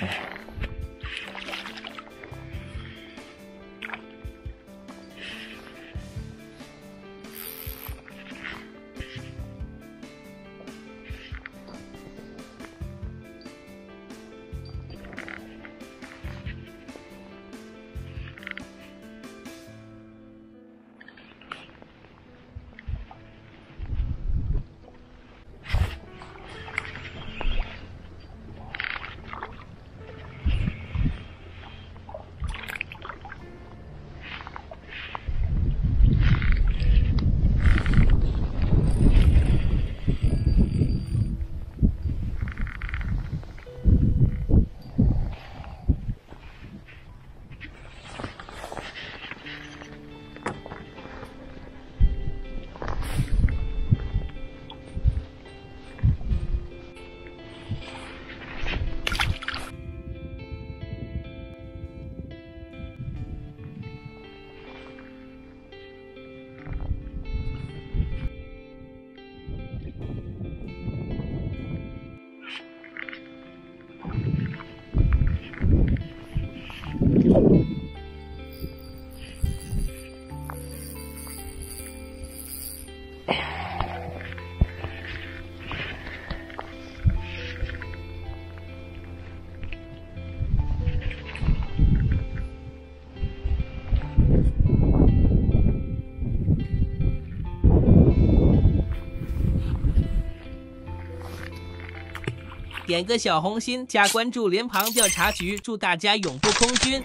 Yeah. 点个小红心，加关注联旁调查局，祝大家永不空军。